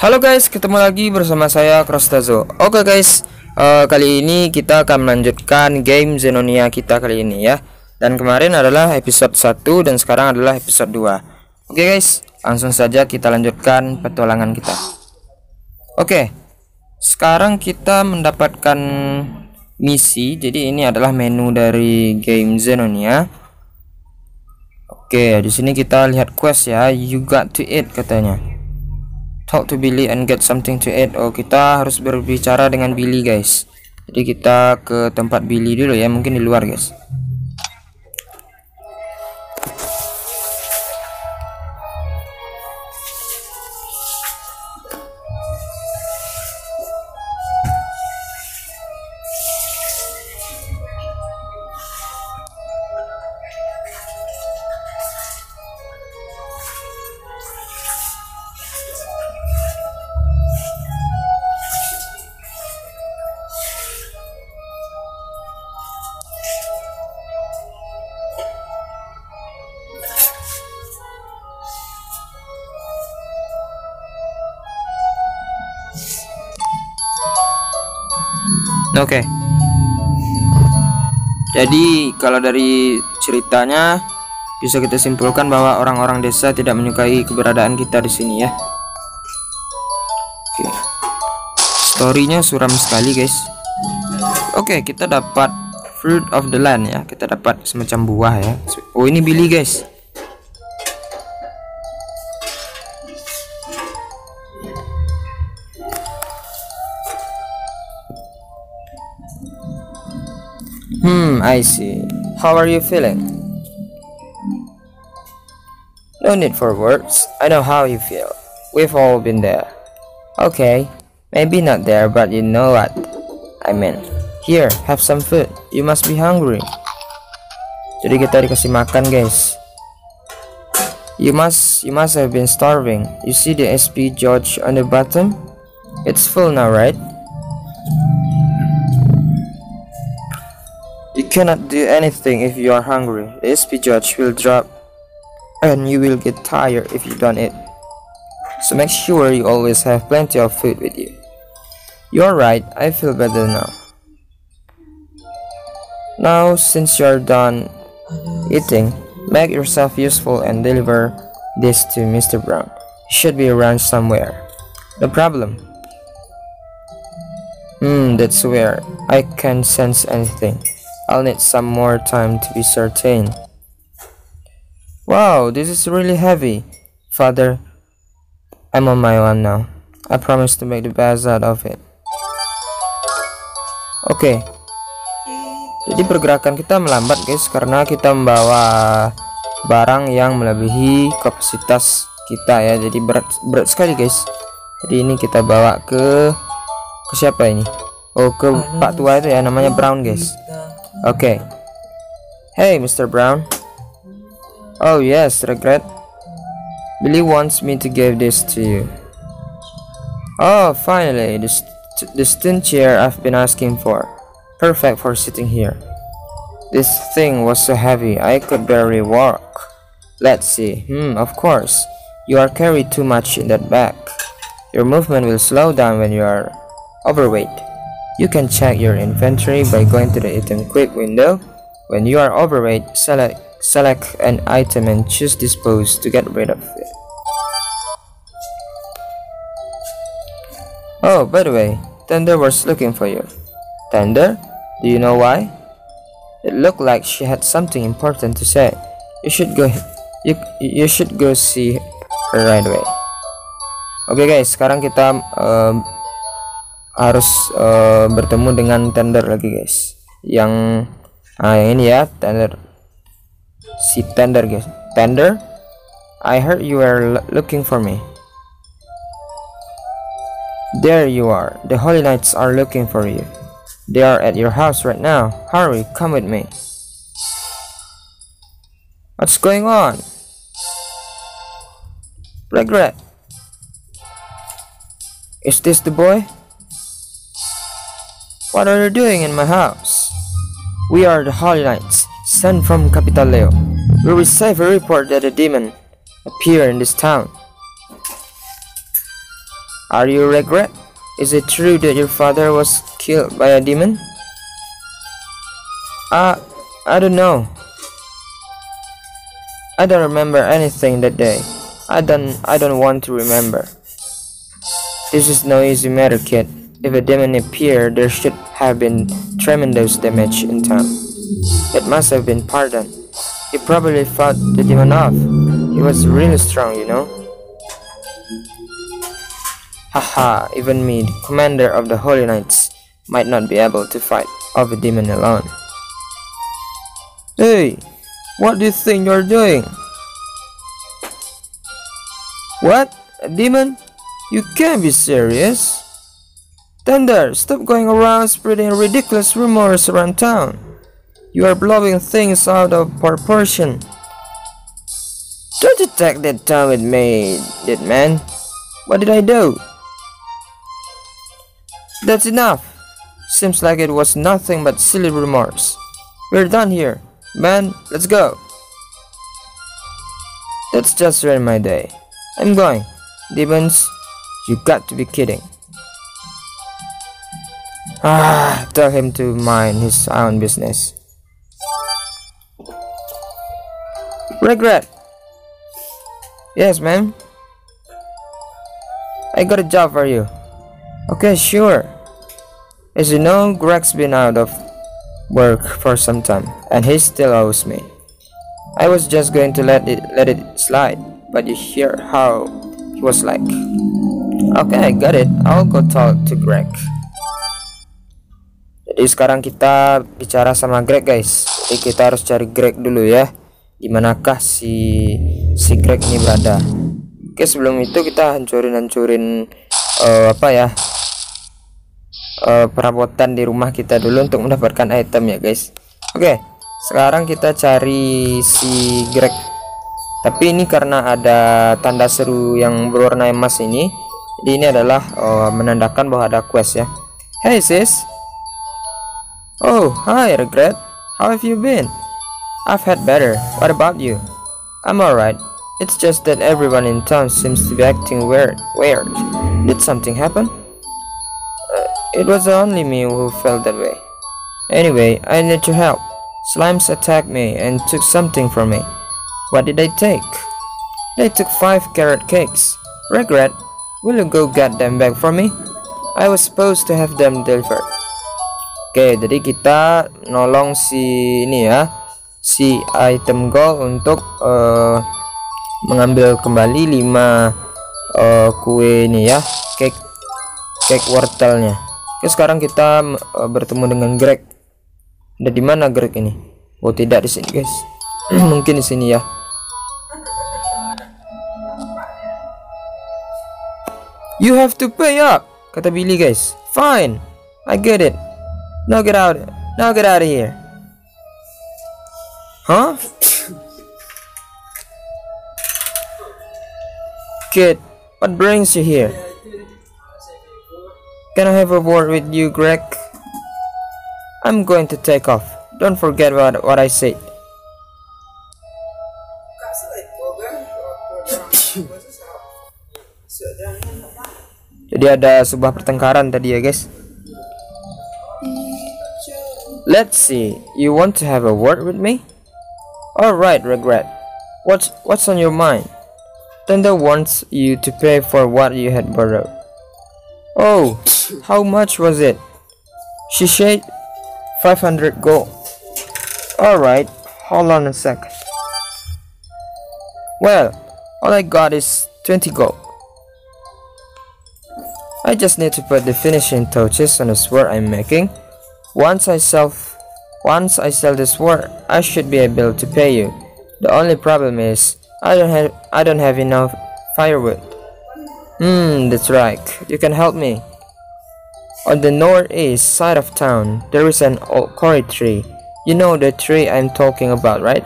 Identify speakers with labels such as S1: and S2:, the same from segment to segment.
S1: Halo guys, ketemu lagi bersama saya Krostazo. Oke guys, uh, kali ini kita akan melanjutkan game Zenonia kita kali ini ya. Dan kemarin adalah episode 1 dan sekarang adalah episode 2. Oke guys, langsung saja kita lanjutkan petualangan kita. Oke. Sekarang kita mendapatkan misi. Jadi ini adalah menu dari game Zenonia. Oke, di sini kita lihat quest ya. You got to eat katanya talk to Billy and get something to eat. Oh kita harus berbicara dengan Billy guys. Jadi kita ke tempat Billy dulu ya mungkin di luar guys Oke. Okay. Jadi kalau dari ceritanya bisa kita simpulkan bahwa orang-orang desa tidak menyukai keberadaan kita di sini ya. Oke. Okay. Storynya suram sekali guys. Oke, okay, kita dapat fruit of the land ya. Kita dapat semacam buah ya. Oh ini Billy guys. I see. How are you feeling? No need for words. I know how you feel. We've all been there. Okay, maybe not there, but you know what I mean. Here, have some food. You must be hungry. Jadi kita dikasih makan, guys. You must you must have been starving. You see the SP gauge on the bottom? It's full now, right? Cannot do anything if you are hungry. The SP gauge will drop and you will get tired if you don't eat. So make sure you always have plenty of food with you. You're right, I feel better now. Now, since you're done eating, make yourself useful and deliver this to Mr. Brown. He should be around somewhere. No problem. Hmm, that's where I can sense anything. I'll need some more time to be certain. Wow, this is really heavy. Father, I'm on my own now. I promise to make the best out of it. Oke. Okay. Jadi pergerakan kita melambat guys karena kita membawa barang yang melebihi kapasitas kita ya. Jadi berat berat sekali guys. Jadi ini kita bawa ke ke siapa ini? Oh, ke Pak tua itu ya namanya Brown guys. Okay. Hey, Mr. Brown. Oh, yes, regret. Billy wants me to give this to you. Oh, finally, this, this stun chair I've been asking for. Perfect for sitting here. This thing was so heavy, I could barely walk. Let's see. Hmm, of course. You are carried too much in that bag. Your movement will slow down when you are overweight. You can check your inventory by going to the item quick window. When you are overweight, select, select an item and choose dispose to get rid of it. Oh, by the way, Tender was looking for you. Tender? Do you know why? It looked like she had something important to say. You should go you, you should go see her right away. Oke okay guys, sekarang kita um, harus uh, bertemu dengan tender lagi guys. Yang ah yang ini ya tender. Si tender guys. Tender I heard you were looking for me. There you are. The holy knights are looking for you. They are at your house right now. Hurry come with me. What's going on? Regret. Is this the boy what are you doing in my house? We are the Holy Knights, sent from Capital Leo. We received a report that a demon appeared in this town. Are you regret? Is it true that your father was killed by a demon? Uh, I don't know. I don't remember anything that day. I don't I don't want to remember. This is no easy matter, kid. If a demon appeared, there should have been tremendous damage in town. It must have been pardoned. He probably fought the demon off. He was really strong, you know. Haha, even me, the commander of the Holy Knights, might not be able to fight off a demon alone. Hey, what do you think you're doing? What? A demon? You can't be serious. Thunder, stop going around spreading ridiculous rumors around town. You are blowing things out of proportion. Don't attack that tone with me, dead man. What did I do? That's enough. Seems like it was nothing but silly rumors. We're done here. Man, let's go. That's just ruined my day. I'm going. Demons, you got to be kidding. Ah, tell him to mind his own business. Regret. Yes, ma'am. I got a job for you. Okay, sure. As you know, Greg's been out of work for some time, and he still owes me. I was just going to let it let it slide, but you hear how he was like. Okay, I got it. I'll go talk to Greg. Jadi sekarang kita bicara sama Greg guys. Jadi kita harus cari Greg dulu ya. Di manakah si si Greg ini berada? Oke sebelum itu kita hancurin hancurin uh, apa ya uh, perabotan di rumah kita dulu untuk mendapatkan item ya guys. Oke sekarang kita cari si Greg. Tapi ini karena ada tanda seru yang berwarna emas ini. Jadi ini adalah uh, menandakan bahwa ada quest ya. Hey sis, Oh, hi, Regret. How have you been? I've had better. What about you? I'm alright. It's just that everyone in town seems to be acting weird. Weird. Did something happen? Uh, it was only me who felt that way. Anyway, I need your help. Slimes attacked me and took something from me. What did they take? They took five carrot cakes. Regret, will you go get them back for me? I was supposed to have them delivered. Oke, jadi kita nolong si ini ya, si item gold untuk uh, mengambil kembali 5 uh, kue ini ya, cake cake wortelnya. Oke, sekarang kita uh, bertemu dengan Greg. Ada di mana Greg ini? Oh, tidak di sini, guys. Mungkin di sini ya. You have to pay up, kata Billy, guys. Fine, I get it. Now get out. Now get out of here. Huh? Kid, what brings you here? Can I have a word with you, Greg? I'm going to take off. Don't forget what, what I said. Jadi ada sebuah pertengkaran tadi ya guys. Let's see. You want to have a word with me? Alright, regret. What's what's on your mind? Thunder wants you to pay for what you had borrowed. Oh, how much was it? She said 500 gold. Alright, hold on a second. Well, all I got is 20 gold. I just need to put the finishing touches on the sword I'm making once I sell once I sell this work, I should be able to pay you. The only problem is I don't have I don't have enough firewood. Hmm, that's right. You can help me. On the northeast side of town, there is an old quarry tree. You know the tree I'm talking about, right?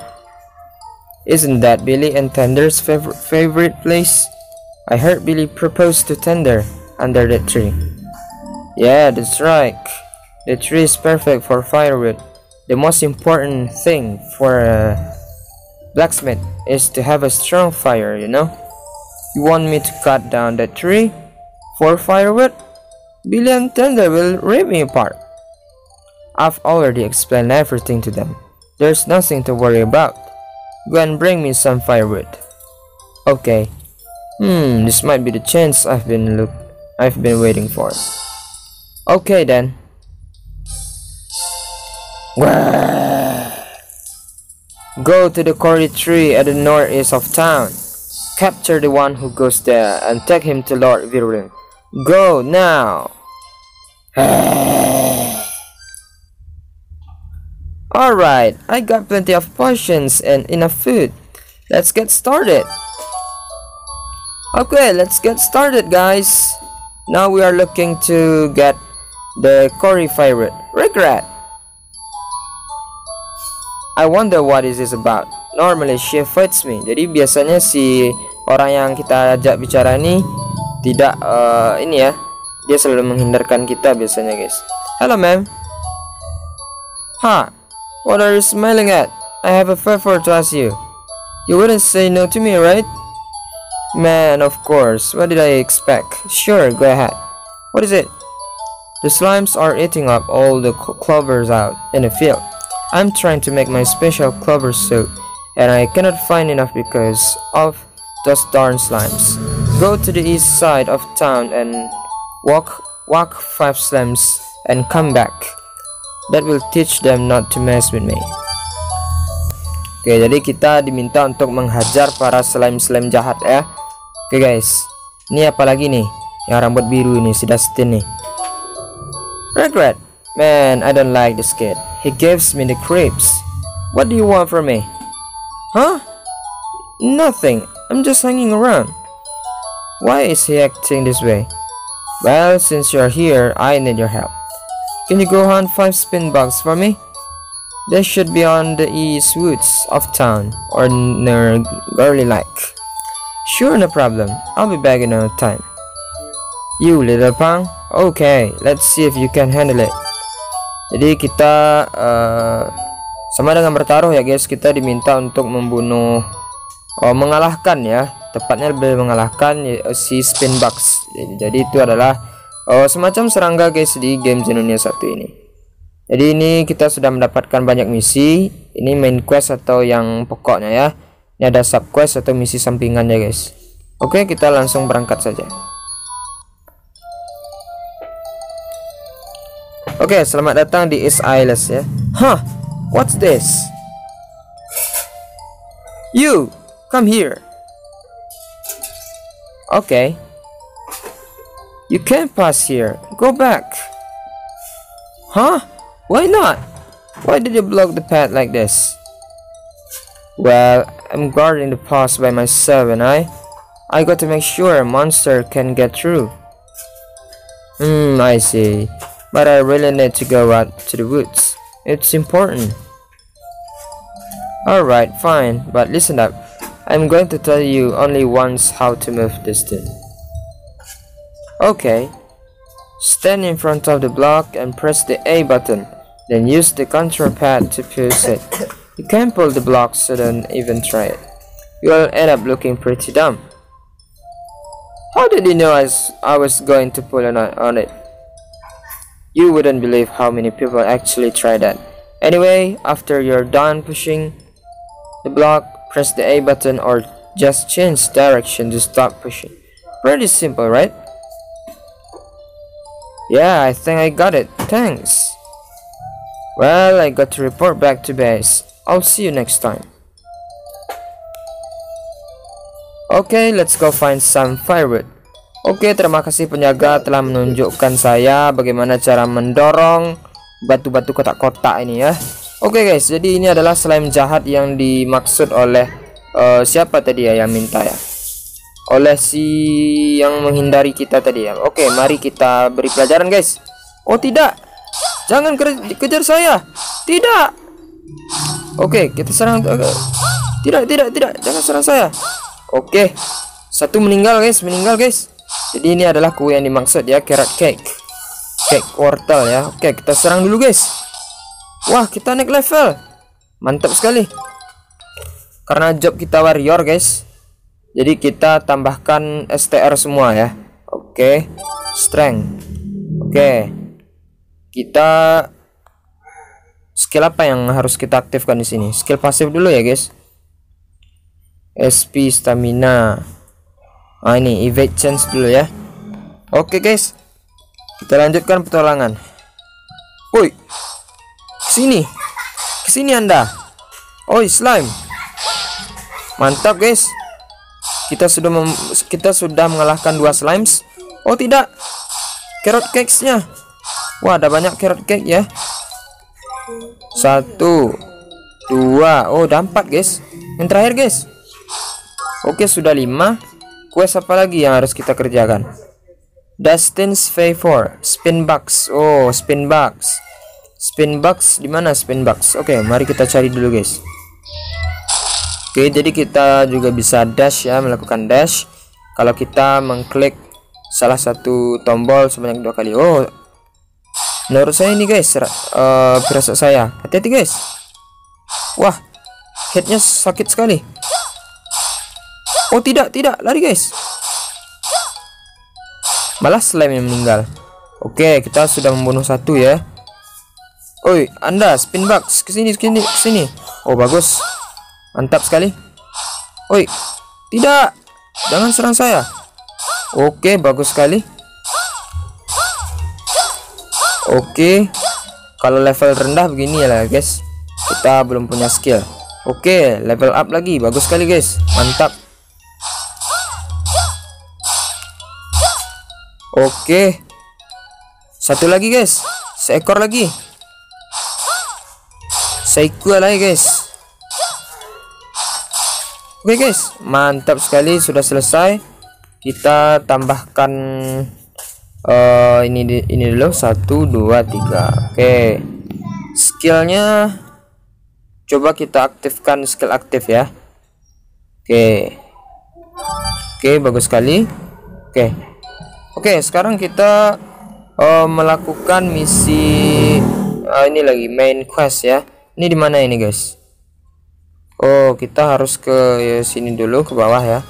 S1: Isn't that Billy and Tender's favorite favorite place? I heard Billy proposed to Tender under that tree. Yeah, that's right. The tree is perfect for firewood. The most important thing for a blacksmith is to have a strong fire, you know? You want me to cut down the tree? For firewood, Billy and Thunder will rip me apart. I've already explained everything to them. There's nothing to worry about. Go and bring me some firewood. Okay. Hmm, this might be the chance I've been look I've been waiting for. Okay then. Go to the Cory tree at the northeast of town. Capture the one who goes there and take him to Lord Virulin. Go now. Alright, I got plenty of potions and enough food. Let's get started. Okay, let's get started guys. Now we are looking to get the Cory favorite. Regret. I wonder what is this about. Normally she avoids me. Jadi biasanya si orang yang kita ajak bicara ini tidak uh, ini ya. Dia selalu menghindarkan kita biasanya guys. Hello ma'am. Huh. What are you smiling at? I have a favor to ask you. You wouldn't say no to me, right? Man, of course. What did I expect? Sure, go ahead. What is it? The slimes are eating up all the clovers out in the field. I'm trying to make my special clover soup, and I cannot find enough because of those darn slimes. Go to the east side of town and walk walk five slimes and come back. That will teach them not to mess with me. Oke, jadi kita diminta untuk menghajar para slime-slime jahat ya. Oke guys, ini apa lagi nih? Yang rambut biru ini, si Dustin nih. Regret. Man, I don't like this kid. He gives me the creeps. What do you want from me? Huh? Nothing. I'm just hanging around. Why is he acting this way? Well, since you're here, I need your help. Can you go hunt five spin bugs for me? They should be on the east woods of town or near Girly Lake. Sure, no problem. I'll be back in no time. You little punk. Okay, let's see if you can handle it. Jadi kita uh, sama dengan bertaruh ya guys, kita diminta untuk membunuh uh, mengalahkan ya, tepatnya lebih mengalahkan ya, si spin bugs. Jadi, jadi itu adalah oh, semacam serangga guys di game Zenonia satu ini. Jadi ini kita sudah mendapatkan banyak misi. Ini main quest atau yang pokoknya ya. Ini ada sub quest atau misi sampingannya guys. Oke kita langsung berangkat saja oke selamat datang di East Isles ya huh what's this you come here okay You can't pass here. Go back. Huh? Why not? Why did you block the path like this? Well, I'm guarding the pass by myself and I... I got to make sure a monster can get through. Hmm, I see. But I really need to go out to the woods. It's important. Alright, fine, but listen up. I'm going to tell you only once how to move this thing. Okay. Stand in front of the block and press the A button. Then use the control pad to push it. You can pull the block so don't even try it. You'll end up looking pretty dumb. How did you know I was, I was going to pull on it? You wouldn't believe how many people actually try that. Anyway, after you're done pushing the block, press the A button or just change direction to stop pushing. Pretty simple, right? Yeah, I think I got it. Thanks. Well, I got to report back to base. I'll see you next time. Okay, let's go find some firewood. Oke, terima kasih penjaga telah menunjukkan saya bagaimana cara mendorong batu-batu kotak-kotak ini ya. Oke guys, jadi ini adalah slime jahat yang dimaksud oleh uh, siapa tadi ya yang minta ya oleh si yang menghindari kita tadi ya. Oke, mari kita beri pelajaran guys. Oh tidak, jangan ke kejar saya. Tidak. Oke, kita serang. Tidak, tidak, tidak, jangan serang saya. Oke, satu meninggal guys, meninggal guys. Jadi ini adalah kue yang dimaksud ya, carrot cake, cake wortel ya. Oke, kita serang dulu guys. Wah, kita naik level, mantap sekali. Karena job kita warrior guys jadi kita tambahkan STR semua ya Oke, strength. Oke. Kita skill apa yang harus kita aktifkan di sini? Skill pasif dulu ya, guys. SP stamina. Ah ini evade chance dulu ya. Oke, guys. Kita lanjutkan petualangan. Woi. Sini. Ke sini Anda. Oi, slime. Mantap, guys. Kita sudah kita sudah mengalahkan dua slimes. Oh, tidak. Carrot cakes-nya. Wah, ada banyak carrot cake ya. Satu, dua. Oh, udah empat, guys. Yang terakhir, guys. Oke, sudah lima. Quest apa lagi yang harus kita kerjakan? Dustin's Favor, Spin Box. Oh, Spin Box. Spin Box di mana Spin Box? Oke, mari kita cari dulu, guys. Oke, jadi kita juga bisa dash ya, melakukan dash. Kalau kita mengklik salah satu tombol sebanyak dua kali. Oh, menurut saya ini guys, uh, saya. Hati-hati guys. Wah, headnya sakit sekali. Oh tidak, tidak, lari guys. Malah slime yang meninggal. Oke, kita sudah membunuh satu ya. Oi, Anda spin box ke sini, ke sini, ke sini. Oh bagus, mantap sekali. Oi, tidak, jangan serang saya. Oke, bagus sekali. Oke, kalau level rendah begini ya guys. Kita belum punya skill. Oke, level up lagi, bagus sekali guys, mantap. Oke. Satu lagi, guys. Seekor lagi. Seekor lagi, guys. Oke, guys. Mantap sekali sudah selesai. Kita tambahkan uh, ini ini dulu satu dua tiga oke skillnya coba kita aktifkan skill aktif ya oke oke bagus sekali oke Oke, sekarang kita uh, melakukan misi uh, ini lagi main quest ya. Ini di mana ini, guys? Oh, kita harus ke ya, sini dulu ke bawah ya.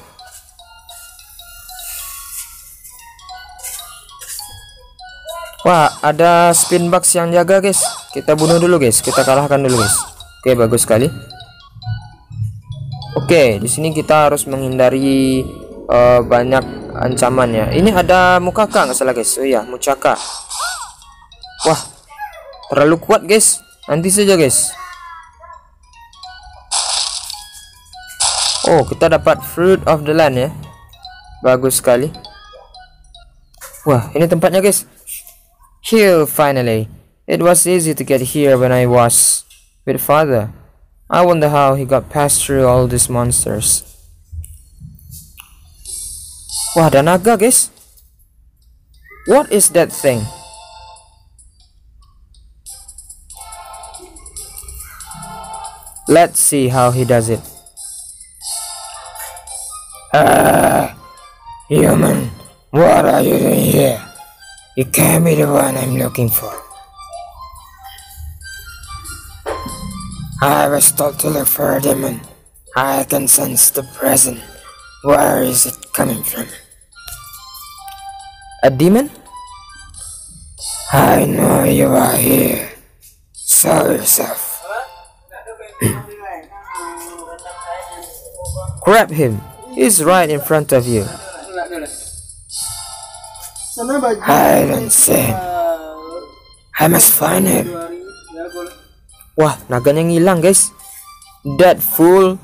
S1: Wah, ada spin box yang jaga, guys. Kita bunuh dulu, guys. Kita kalahkan dulu, guys. Oke, bagus sekali. Oke, di sini kita harus menghindari uh, banyak ancamannya. Ini ada mukaka nggak salah guys? Oh iya mucaka wah terlalu kuat guys. Nanti saja guys. Oh kita dapat fruit of the land ya. Bagus sekali. Wah ini tempatnya guys. Here finally. It was easy to get here when I was with father. I wonder how he got past through all these monsters Wah, ada naga, guys. What is that thing? Let's see how he does it. Ah, human, what are you doing here? You can't be the one I'm looking for. I was told to look for a demon. I can sense the present. Where is it coming from? A demon? I know you are here. Show yourself. Grab him. He's right in front of you. I don't see him. I must find him. Wah, naganya ngilang guys. That fool.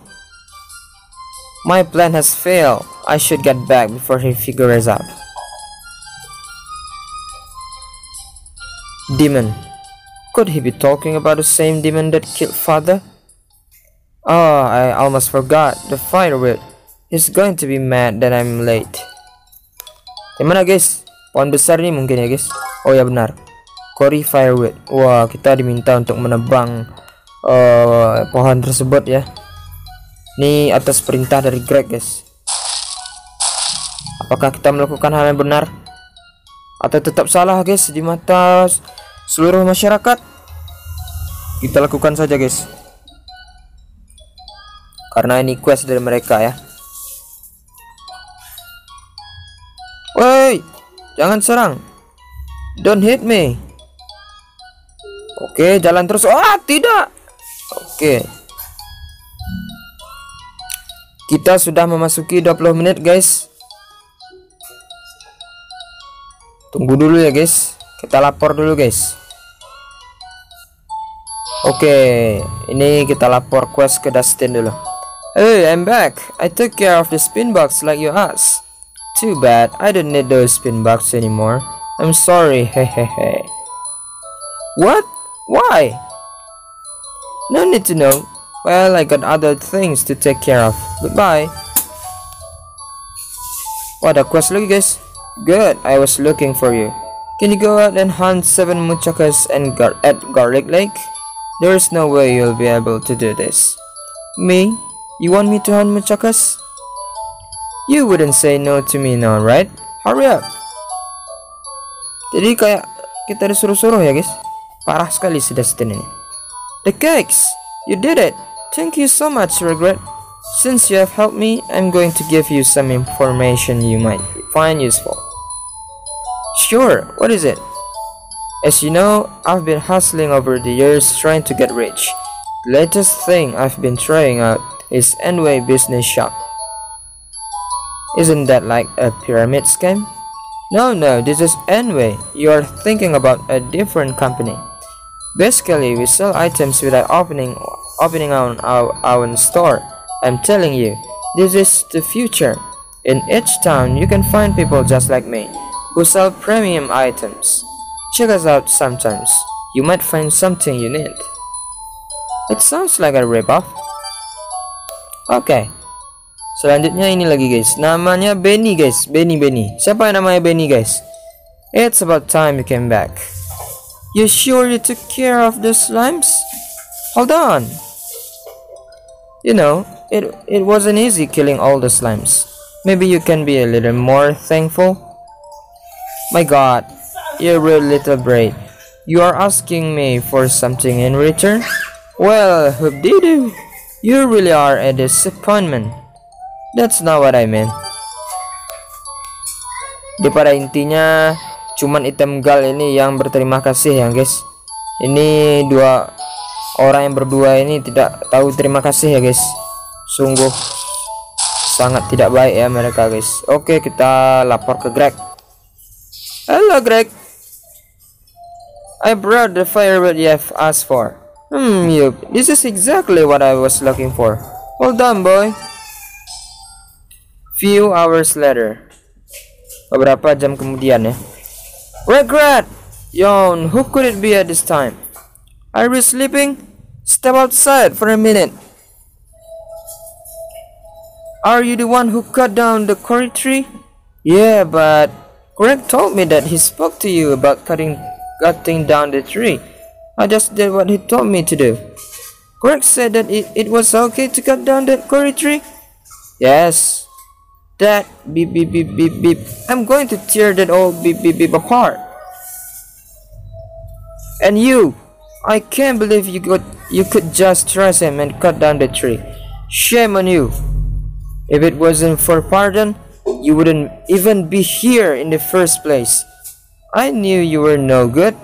S1: My plan has failed. I should get back before he figures out. Demon. Could he be talking about the same demon that killed father? Oh, I almost forgot. The firewood. He's going to be mad that I'm late. Gimana guys? Pohon besar ini mungkin ya guys. Oh ya benar. Cory firewood. Wah kita diminta untuk menebang uh, pohon tersebut ya. Ini atas perintah dari Greg guys. Apakah kita melakukan hal yang benar? Atau tetap salah guys di mata seluruh masyarakat kita lakukan saja guys karena ini quest dari mereka ya woi Jangan serang. Don't hit me. Oke, jalan terus. Ah, tidak. Oke. Kita sudah memasuki 20 menit, guys. Tunggu dulu ya, guys. Kita lapor dulu, guys. Oke, ini kita lapor quest ke Dustin dulu. Hey, I'm back. I took care of the spin box like you asked. Too bad, I don't need those spin box anymore. I'm sorry, hehehe. what? Why? No need to know. Well, I got other things to take care of. Goodbye. What a quest lagi guys. Good, I was looking for you. Can you go out and hunt seven mukakas and gar at Garlic Lake? There's no way you'll be able to do this. Me? You want me to hunt mukakas? You wouldn't say no to me now, right? Hurry up! Jadi kayak kita disuruh-suruh ya guys. Parah sekali si ini. The cakes! You did it! Thank you so much, Regret. Since you have helped me, I'm going to give you some information you might find useful. Sure, what is it? As you know, I've been hustling over the years trying to get rich. The latest thing I've been trying out is Enway Business Shop. Isn't that like a pyramid scheme? No, no, this is Enway. You're thinking about a different company. Basically, we sell items without opening opening on our own store. I'm telling you, this is the future. In each town, you can find people just like me who sell premium items. Check us out sometimes. You might find something you need. It sounds like a ripoff. Okay. Selanjutnya ini lagi guys. Namanya Benny guys. Benny Benny. Siapa yang namanya Benny guys? It's about time you came back. You sure you took care of the slimes? Hold on. You know, it it wasn't easy killing all the slimes. Maybe you can be a little more thankful. My god, you real little brave. You are asking me for something in return? Well, hoop dee doo. You really are a disappointment. That's not what I meant. Di pada intinya, cuman item gal ini yang berterima kasih ya guys. Ini dua orang yang berdua ini tidak tahu terima kasih ya guys. Sungguh sangat tidak baik ya mereka guys. Oke, kita lapor ke Greg. Halo Greg. I brought the firewood you have asked for. Hmm, you. This is exactly what I was looking for. Well done, boy. Few hours later. Beberapa jam kemudian ya. Regret! Yon, who could it be at this time? Are you sleeping? Step outside for a minute. Are you the one who cut down the curry tree? Yeah, but Greg told me that he spoke to you about cutting cutting down the tree. I just did what he told me to do. Greg said that it, it was okay to cut down that curry tree? Yes. That beep beep beep beep beep. I'm going to tear that old beep beep beep apart. And you, I can't believe you could you could just trust him and cut down the tree. Shame on you. If it wasn't for pardon, you wouldn't even be here in the first place. I knew you were no good.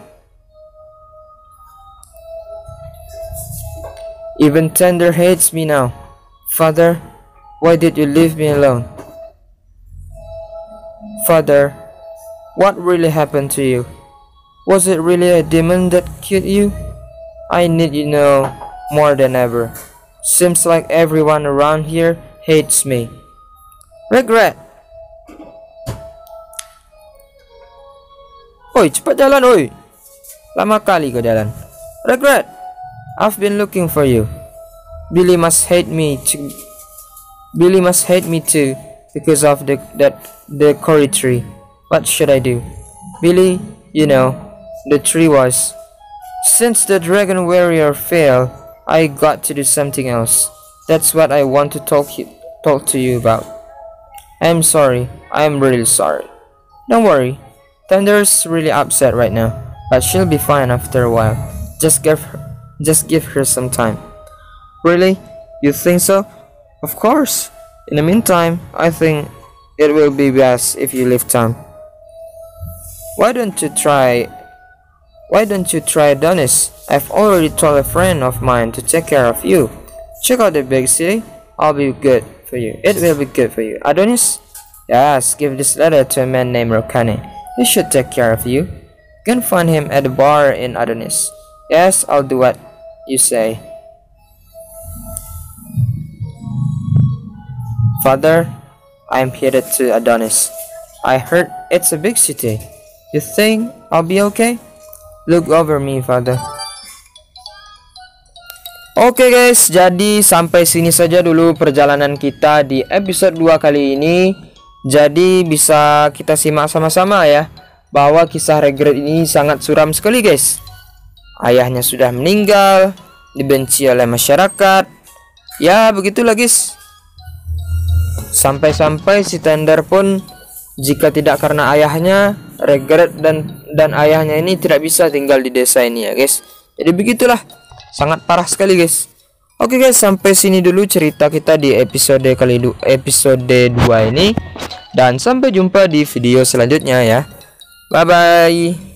S1: Even Tender hates me now. Father, why did you leave me alone? Father, what really happened to you? Was it really a demon that killed you? I need you know more than ever. Seems like everyone around here hates me. Regret. Oi, cepat jalan oi. Lama kali kau jalan. Regret. I've been looking for you. Billy must hate me too. Billy must hate me too because of the that the curry tree. What should I do? Billy, you know, the tree was. Since the dragon warrior failed, I got to do something else. That's what I want to talk talk to you about. I'm sorry. I'm really sorry. Don't worry. Thunder's really upset right now, but she'll be fine after a while. Just give her, just give her some time. Really? You think so? Of course. In the meantime, I think it will be best if you leave town. Why don't you try why don't you try Adonis? I've already told a friend of mine to take care of you. Check out the big city. I'll be good for you. It will be good for you. Adonis? Yes, give this letter to a man named Rokane. He should take care of you. You can find him at the bar in Adonis. Yes, I'll do what you say. Father, I'm headed to Adonis. I heard it's a big city. You think I'll be okay? Look over me, Father. Oke okay guys, jadi sampai sini saja dulu perjalanan kita di episode 2 kali ini. Jadi bisa kita simak sama-sama ya bahwa kisah regret ini sangat suram sekali guys. Ayahnya sudah meninggal, dibenci oleh masyarakat. Ya, begitulah guys. Sampai-sampai si Tender pun jika tidak karena ayahnya, regret dan dan ayahnya ini tidak bisa tinggal di desa ini ya guys. Jadi begitulah sangat parah sekali guys Oke guys sampai sini dulu cerita kita di episode kali episode 2 ini. Dan sampai jumpa di video selanjutnya ya. Bye bye